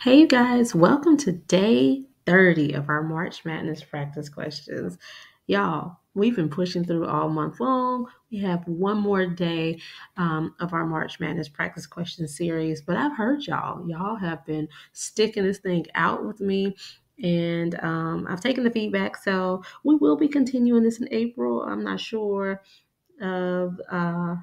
Hey, you guys, welcome to day 30 of our March Madness practice questions. Y'all, we've been pushing through all month long. We have one more day um, of our March Madness practice question series, but I've heard y'all. Y'all have been sticking this thing out with me. And um, I've taken the feedback, so we will be continuing this in April. I'm not sure of uh,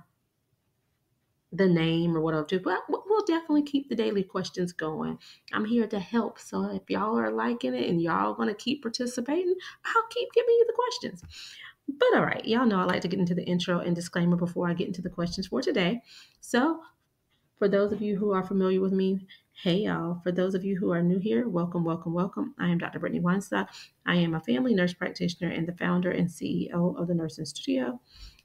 the name or what I'll do, but we'll definitely keep the daily questions going. I'm here to help. So if y'all are liking it and y'all going to keep participating, I'll keep giving you the questions. But all right, y'all know I like to get into the intro and disclaimer before I get into the questions for today. So for those of you who are familiar with me, hey y'all. For those of you who are new here, welcome, welcome, welcome. I am Dr. Brittany Weinstock. I am a family nurse practitioner and the founder and CEO of the Nursing Studio.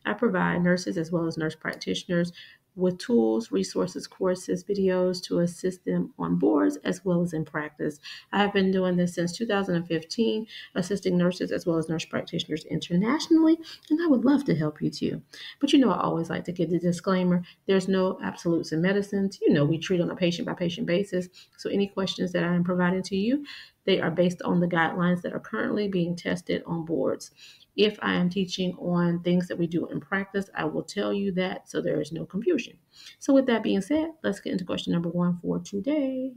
I provide nurses as well as nurse practitioners with tools, resources, courses, videos to assist them on boards as well as in practice. I have been doing this since 2015, assisting nurses as well as nurse practitioners internationally, and I would love to help you too. But you know, I always like to give the disclaimer there's no absolutes in medicines. You know, we treat on a patient by patient basis. So any questions that I am providing to you, they are based on the guidelines that are currently being tested on boards. If I am teaching on things that we do in practice, I will tell you that so there is no confusion. So, with that being said, let's get into question number one for today.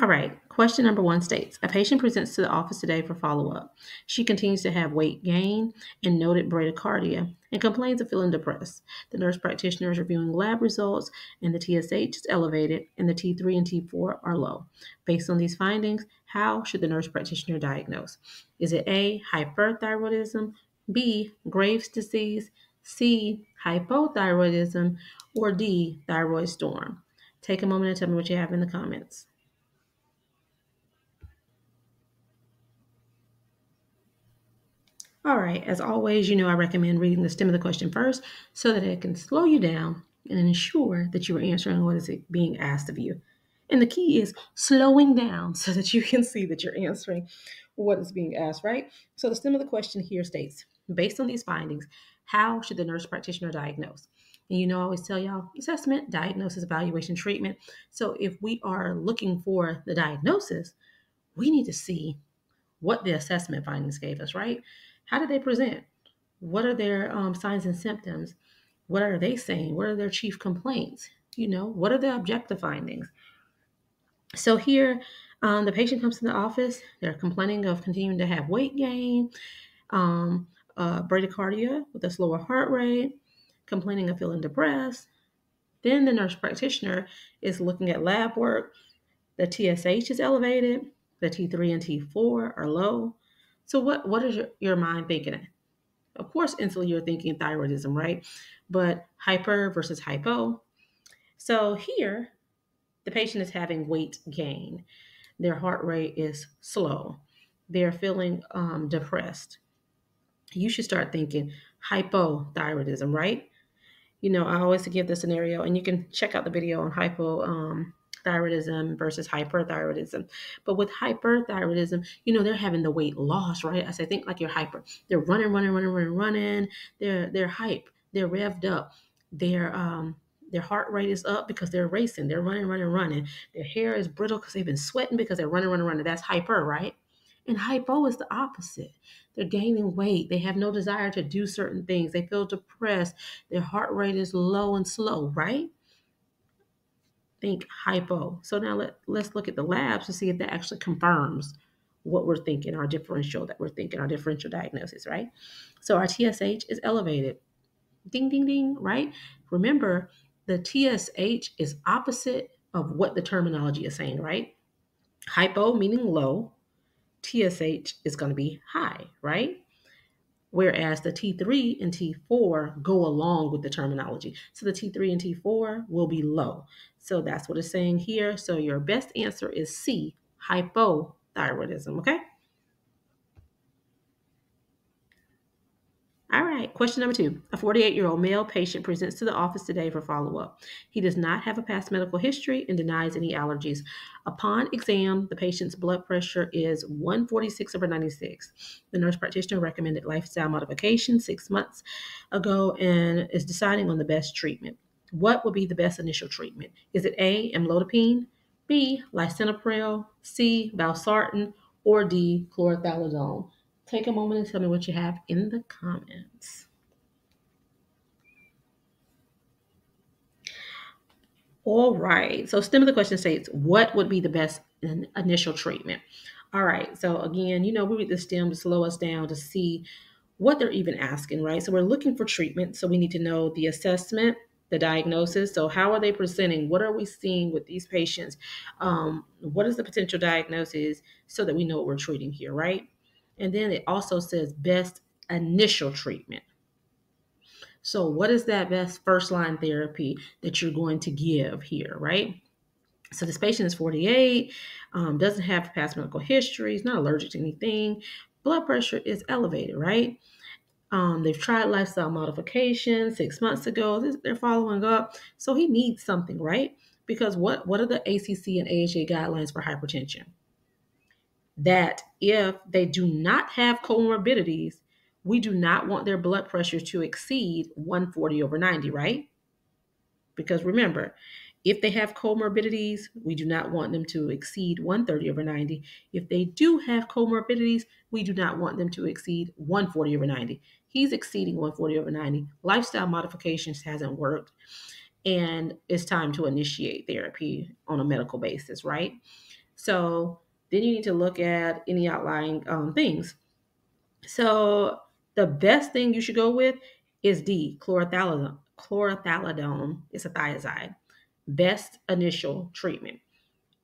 All right, question number one states A patient presents to the office today for follow up. She continues to have weight gain and noted bradycardia and complains of feeling depressed. The nurse practitioner is reviewing lab results, and the TSH is elevated, and the T3 and T4 are low. Based on these findings, how should the nurse practitioner diagnose? Is it A, hyperthyroidism, B, Graves' disease, C, hypothyroidism, or D, thyroid storm? Take a moment and tell me what you have in the comments. All right, as always, you know I recommend reading the stem of the question first so that it can slow you down and ensure that you are answering what is being asked of you. And the key is slowing down so that you can see that you're answering what is being asked, right? So the stem of the question here states based on these findings, how should the nurse practitioner diagnose? And you know, I always tell y'all assessment, diagnosis, evaluation, treatment. So if we are looking for the diagnosis, we need to see what the assessment findings gave us, right? How do they present? What are their um, signs and symptoms? What are they saying? What are their chief complaints? You know, what are the objective findings? So here, um, the patient comes to the office. They're complaining of continuing to have weight gain, um, uh, bradycardia with a slower heart rate, complaining of feeling depressed. Then the nurse practitioner is looking at lab work. The TSH is elevated. The T3 and T4 are low. So what what is your, your mind thinking? Of course, instantly you're thinking thyroidism, right? But hyper versus hypo. So here, the patient is having weight gain. Their heart rate is slow. They're feeling um, depressed. You should start thinking hypothyroidism, right? You know, I always give the scenario, and you can check out the video on hypo um, thyroidism versus hyperthyroidism. But with hyperthyroidism, you know, they're having the weight loss, right? I think like you're hyper. They're running, running, running, running, running. They're they're hype. They're revved up. They're um their heart rate is up because they're racing. They're running, running, running. Their hair is brittle because they've been sweating because they're running, running, running. That's hyper, right? And hypo is the opposite. They're gaining weight. They have no desire to do certain things. They feel depressed. Their heart rate is low and slow, right? Think hypo. So now let, let's look at the labs to see if that actually confirms what we're thinking, our differential that we're thinking, our differential diagnosis, right? So our TSH is elevated. Ding, ding, ding, right? Remember, the TSH is opposite of what the terminology is saying, right? Hypo meaning low, TSH is going to be high, right? Whereas the T3 and T4 go along with the terminology. So the T3 and T4 will be low. So that's what it's saying here. So your best answer is C, hypothyroidism, okay? All right, question number two. A 48 year old male patient presents to the office today for follow up. He does not have a past medical history and denies any allergies. Upon exam, the patient's blood pressure is 146 over 96. The nurse practitioner recommended lifestyle modification six months ago and is deciding on the best treatment. what would be the best initial treatment? Is it A, amlodipine, B, lisinopril, C, valsartan, or D, chlorthalidone? Take a moment and tell me what you have in the comments. All right. So stem of the question states, what would be the best initial treatment? All right. So again, you know, we read the stem to slow us down to see what they're even asking, right? So we're looking for treatment. So we need to know the assessment, the diagnosis. So how are they presenting? What are we seeing with these patients? Um, what is the potential diagnosis so that we know what we're treating here, right? And then it also says best initial treatment. So, what is that best first line therapy that you're going to give here, right? So, this patient is 48, um, doesn't have past medical history, is not allergic to anything, blood pressure is elevated, right? Um, they've tried lifestyle modification six months ago. They're following up. So he needs something, right? Because what, what are the ACC and AHA guidelines for hypertension? That if they do not have comorbidities, we do not want their blood pressure to exceed 140 over 90, right? Because remember, if they have comorbidities, we do not want them to exceed 130 over 90. If they do have comorbidities, we do not want them to exceed 140 over 90. He's exceeding 140 over 90. Lifestyle modifications hasn't worked. And it's time to initiate therapy on a medical basis, right? So then you need to look at any outlying um, things. So the best thing you should go with is D, chlorthalidone. Chlorthalidone is a thiazide. Best initial treatment.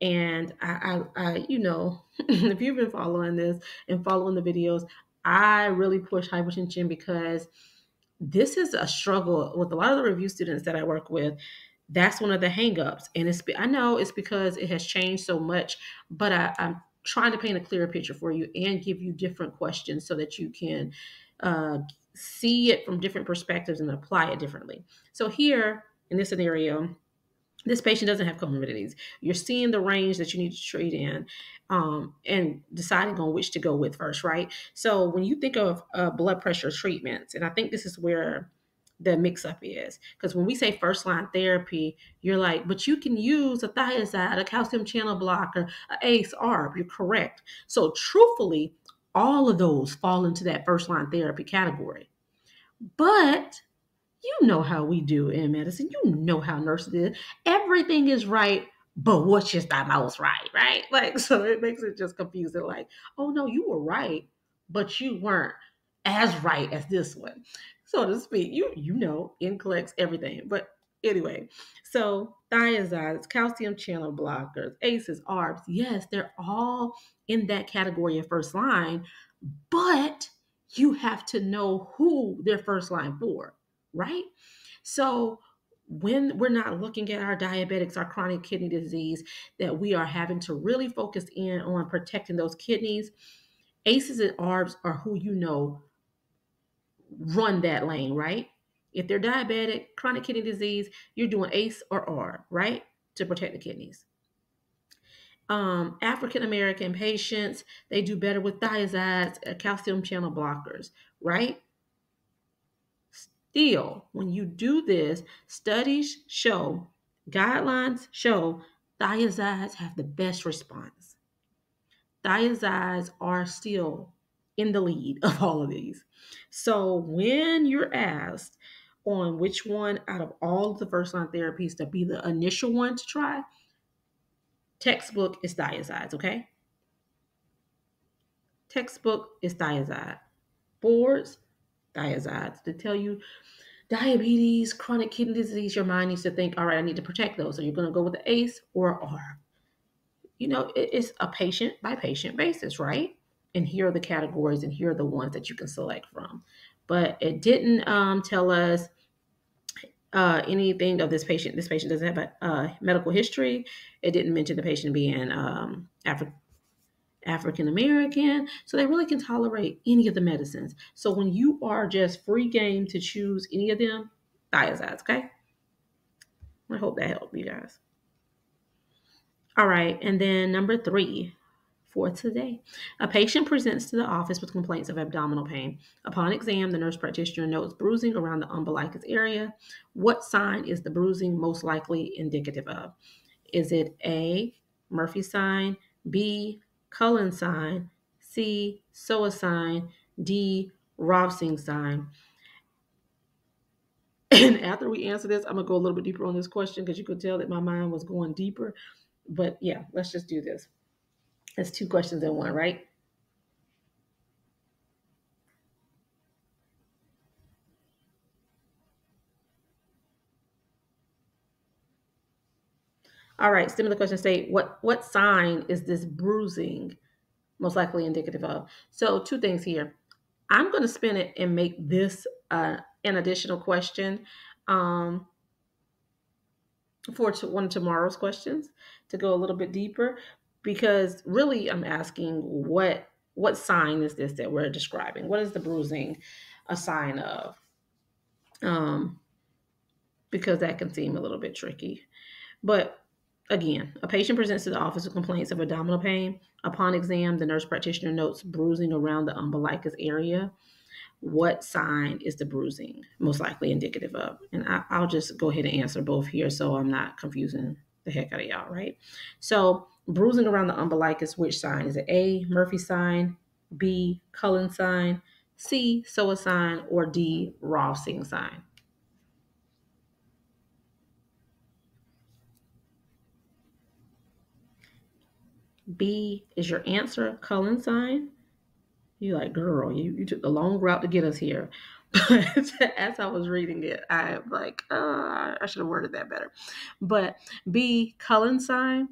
And I, I, I, you know, if you've been following this and following the videos, I really push hypertension because this is a struggle with a lot of the review students that I work with. That's one of the hangups. And it's I know it's because it has changed so much, but I, I'm trying to paint a clearer picture for you and give you different questions so that you can uh, see it from different perspectives and apply it differently. So here in this scenario, this patient doesn't have comorbidities. You're seeing the range that you need to treat in um, and deciding on which to go with first, right? So when you think of uh, blood pressure treatments, and I think this is where the mix up is because when we say first line therapy, you're like, but you can use a thiazide, a calcium channel blocker, a ACE, ARB. You're correct. So truthfully, all of those fall into that first line therapy category. But you know how we do in medicine. You know how nurses is. Everything is right, but what's just the most right, right? Like, so it makes it just confusing. Like, oh no, you were right, but you weren't as right as this one, so to speak. You you know, NCLEX, everything. But anyway, so thiazides, calcium channel blockers, ACEs, ARBs, yes, they're all in that category of first line, but you have to know who they're first line for right? So when we're not looking at our diabetics, our chronic kidney disease, that we are having to really focus in on protecting those kidneys. ACEs and ARBs are who you know run that lane, right? If they're diabetic, chronic kidney disease, you're doing ACE or R, right? To protect the kidneys. Um, African American patients, they do better with thiazides, uh, calcium channel blockers, right? Still, when you do this, studies show, guidelines show thiazides have the best response. Thiazides are still in the lead of all of these. So when you're asked on which one out of all the first line therapies to be the initial one to try, textbook is thiazides, okay? Textbook is thiazide. Boards, thiazides to tell you diabetes, chronic kidney disease, your mind needs to think, all right, I need to protect those. So you're going to go with the ACE or R. You know, it's a patient by patient basis, right? And here are the categories, and here are the ones that you can select from. But it didn't um, tell us uh, anything of this patient. This patient doesn't have a uh, medical history. It didn't mention the patient being um, African African American, so they really can tolerate any of the medicines. So when you are just free game to choose any of them, thiazides, okay? I hope that helped you guys. All right, and then number three, for today. A patient presents to the office with complaints of abdominal pain. Upon exam, the nurse practitioner notes bruising around the umbilicus area. What sign is the bruising most likely indicative of? Is it A, Murphy sign, B, Cullen sign, C, Psoas sign, D, Rovsing sign? And after we answer this, I'm gonna go a little bit deeper on this question because you could tell that my mind was going deeper. But yeah, let's just do this. It's two questions in one, right? All right, similar question state, what, what sign is this bruising most likely indicative of? So two things here. I'm going to spin it and make this uh, an additional question um, for one of tomorrow's questions to go a little bit deeper because really I'm asking what what sign is this that we're describing? What is the bruising a sign of? Um, because that can seem a little bit tricky. But again, a patient presents to the office with complaints of abdominal pain. Upon exam, the nurse practitioner notes bruising around the umbilicus area. What sign is the bruising most likely indicative of? And I, will just go ahead and answer both here so I'm not confusing the heck out of y'all, right? So bruising around the umbilicus, which sign? Is it A, Murphy sign, B, Cullen sign, C, Psoas sign, or D, Rovsing sign? B is your answer, Cullen sign. You like, girl, you, you took the long route to get us here. But as I was reading it, I like, uh, I should have worded that better. But B, Cullen sign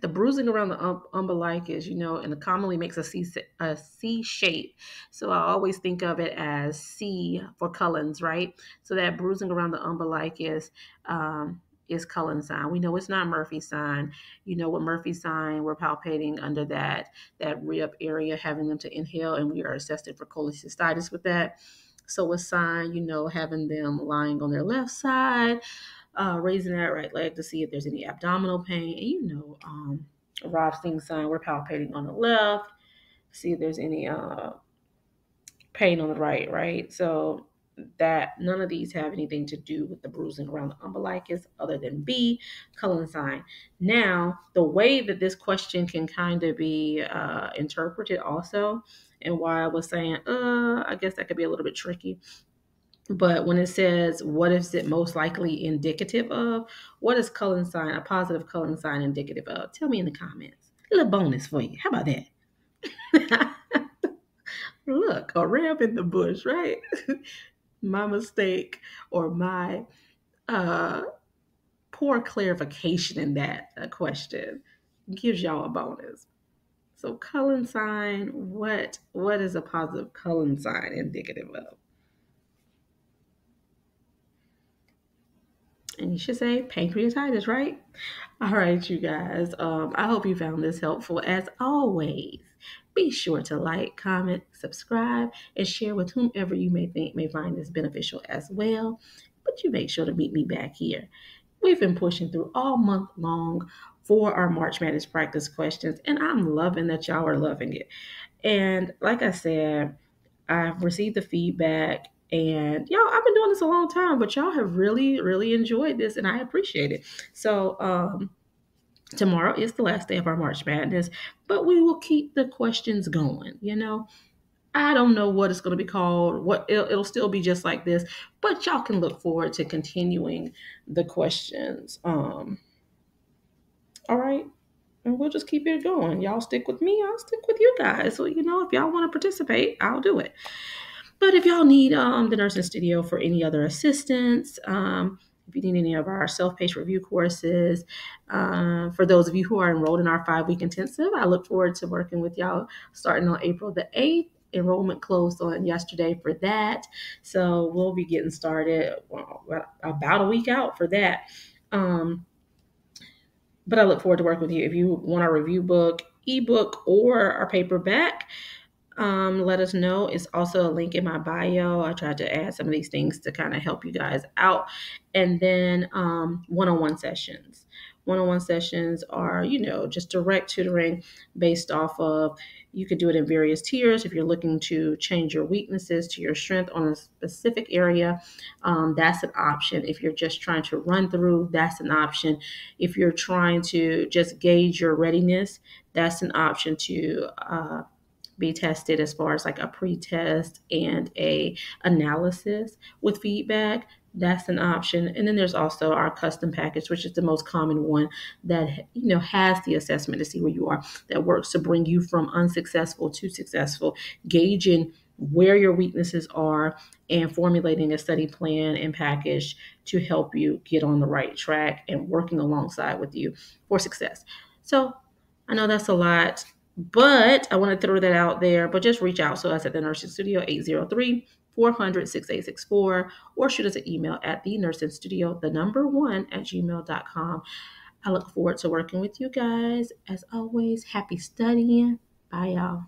the bruising around the um, umbilicus, you know, and it commonly makes a C, a C shape. So I always think of it as C for Cullen's, right? So that bruising around the umbilicus um, is Cullen sign. We know it's not Murphy's sign. You know what Murphy's sign, we're palpating under that, that rib area, having them to inhale, and we are assessing for cholecystitis with that. Psoas sign, you know, having them lying on their left side, uh, raising that right leg to see if there's any abdominal pain. And you know, um, sign, we're palpating on the left, see if there's any uh, pain on the right, right? So that none of these have anything to do with the bruising around the umbilicus other than B, Cullen sign. Now, the way that this question can kind of be uh, interpreted also, and why I was saying, uh, I guess that could be a little bit tricky, but when it says, what is it most likely indicative of? What is Cullen sign, a positive Cullen sign indicative of? Tell me in the comments. A little bonus for you. How about that? Look, a ram in the bush, right? my mistake or my uh, poor clarification in that uh, question gives y'all a bonus. So Cullen sign, what what is a positive Cullen sign indicative of? And you should say pancreatitis, right? All right, you guys. Um, I hope you found this helpful. As always, be sure to like, comment, subscribe, and share with whomever you may think may find this beneficial as well. But you make sure to meet me back here. We've been pushing through all month long for our March Madness practice questions, and I'm loving that y'all are loving it. And like I said, I've received the feedback and y'all, I've been doing this a long time, but y'all have really, really enjoyed this, and I appreciate it. So, um, tomorrow is the last day of our March Madness, but we will keep the questions going. You know, I don't know what it's going to be called. What it'll, it'll, still be just like this, but y'all can look forward to continuing the questions. Um, all right, and we'll just keep it going. Y'all stick with me. I'll stick with you guys. So you know, if y'all want to participate, I'll do it. But if y'all need um, the nursing studio for any other assistance, um, if you need any of our self-paced review courses, uh, for those of you who are enrolled in our five-week intensive, I look forward to working with y'all starting on April the 8th. Enrollment closed on yesterday for that. So we'll be getting started about a week out for that. Um, but I look forward to working with you. If you want our review book, ebook, or our paperback, um, let us know. It's also a link in my bio. I tried to add some of these things to kind of help you guys out. And then um, one-on-one sessions. One-on-one sessions are, you know, just direct tutoring based off of you could do it in various tiers if you're looking to change your weaknesses to your strength on a specific area. Um, that's an option. If you're just trying to run through, that's an option. If you're trying to just gauge your readiness, that's an option to uh, be tested as far as like a pre-test and a analysis with feedback that's an option. And then there's also our custom package which is the most common one that you know has the assessment to see where you are that works to bring you from unsuccessful to successful gauging where your weaknesses are and formulating a study plan and package to help you get on the right track and working alongside with you for success. So i know that's a lot but I want to throw that out there. But just reach out to us at the Nursing Studio 803 400 6864 or shoot us an email at the Nursing Studio, the number one at gmail.com. I look forward to working with you guys. As always, happy studying. Bye, y'all.